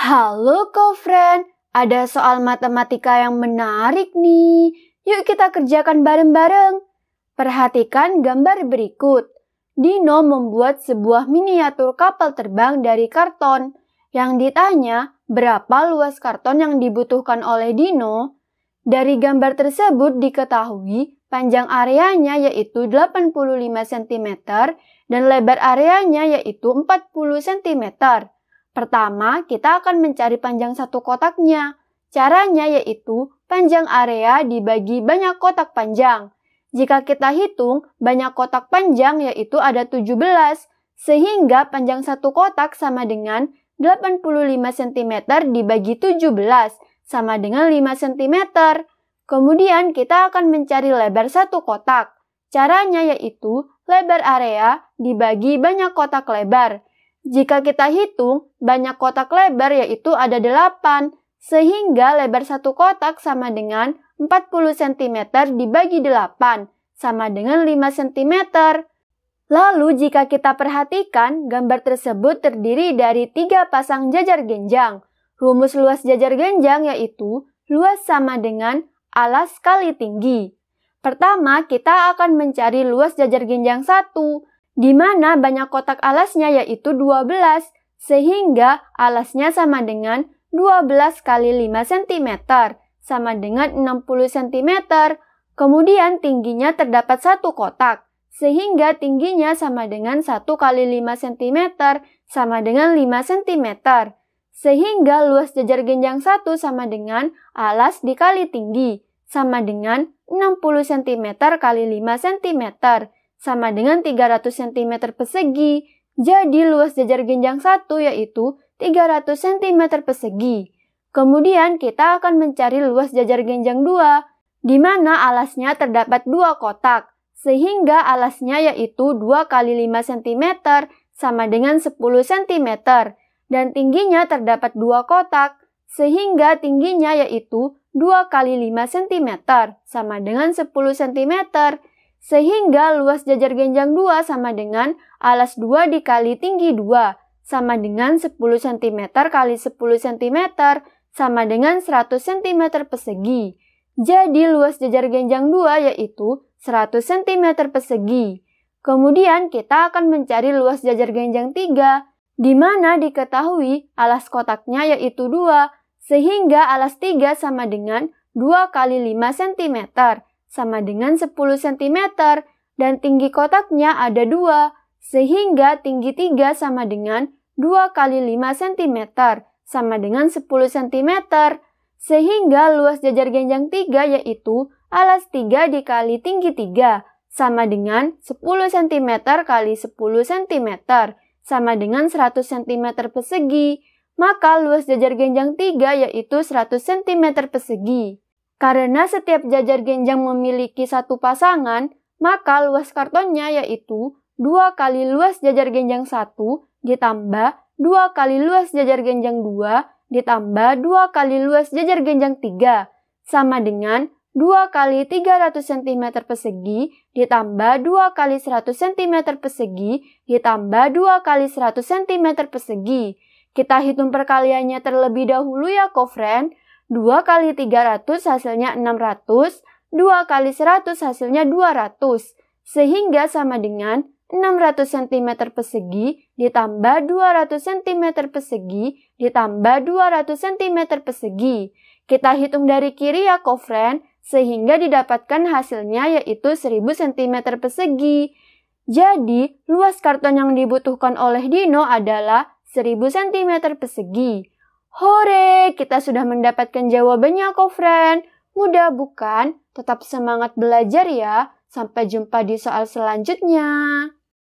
Halo friend, ada soal matematika yang menarik nih. Yuk kita kerjakan bareng-bareng. Perhatikan gambar berikut. Dino membuat sebuah miniatur kapal terbang dari karton. Yang ditanya, berapa luas karton yang dibutuhkan oleh Dino? Dari gambar tersebut diketahui panjang areanya yaitu 85 cm dan lebar areanya yaitu 40 cm. Pertama, kita akan mencari panjang satu kotaknya. Caranya yaitu panjang area dibagi banyak kotak panjang. Jika kita hitung, banyak kotak panjang yaitu ada 17, sehingga panjang satu kotak sama dengan 85 cm dibagi 17, sama dengan 5 cm. Kemudian kita akan mencari lebar satu kotak. Caranya yaitu lebar area dibagi banyak kotak lebar. Jika kita hitung, banyak kotak lebar yaitu ada 8, sehingga lebar satu kotak sama dengan 40 cm dibagi 8, sama dengan 5 cm. Lalu jika kita perhatikan, gambar tersebut terdiri dari tiga pasang jajar genjang. Rumus luas jajar genjang yaitu luas sama dengan alas kali tinggi. Pertama, kita akan mencari luas jajar genjang 1, di mana banyak kotak alasnya yaitu 12, sehingga alasnya sama dengan 12 kali 5 cm, sama dengan 60 cm. Kemudian tingginya terdapat satu kotak, sehingga tingginya sama dengan 1 kali 5 cm, sama dengan 5 cm. Sehingga luas jajar genjang 1 sama dengan alas dikali tinggi, sama dengan 60 cm kali 5 cm sama dengan 300 cm persegi. Jadi luas jajar genjang 1 yaitu 300 cm persegi. Kemudian kita akan mencari luas jajar genjang 2, di mana alasnya terdapat dua kotak, sehingga alasnya yaitu 2 kali 5 cm sama dengan 10 cm, dan tingginya terdapat dua kotak, sehingga tingginya yaitu 2 kali 5 cm sama dengan 10 cm, sehingga luas jajar genjang 2 sama dengan alas 2 dikali tinggi 2 sama dengan 10 cm kali 10 cm sama dengan 100 cm persegi. Jadi luas jajar genjang 2 yaitu 100 cm persegi. Kemudian kita akan mencari luas jajar genjang 3 di mana diketahui alas kotaknya yaitu 2 sehingga alas 3 sama dengan 2 kali 5 cm sama dengan 10 cm dan tinggi kotaknya ada 2, sehingga tinggi 3 sama dengan 2 kali 5 cm sama dengan 10 cm, sehingga luas jajar genjang 3 yaitu alas 3 dikali tinggi 3 sama dengan 10 cm kali 10 cm sama dengan 100 cm persegi, maka luas jajar genjang 3 yaitu 100 cm persegi. Karena setiap jajar genjang memiliki satu pasangan, maka luas kartonnya yaitu 2 kali luas jajar genjang 1 ditambah 2 kali luas jajar genjang 2 ditambah 2 kali luas jajar genjang 3 sama dengan 2 kali 300 cm persegi ditambah 2 kali 100 cm persegi ditambah 2 kali 100 cm persegi. Kita hitung perkaliannya terlebih dahulu ya, kofren. 2 kali 300 hasilnya 600, 2 kali 100 hasilnya 200, sehingga sama dengan 600 cm persegi ditambah 200 cm persegi ditambah 200 cm persegi. Kita hitung dari kiri ya kofren, sehingga didapatkan hasilnya yaitu 1000 cm persegi. Jadi, luas karton yang dibutuhkan oleh Dino adalah 1000 cm persegi. Hore, kita sudah mendapatkan jawabannya kok, friend. Mudah bukan? Tetap semangat belajar ya. Sampai jumpa di soal selanjutnya.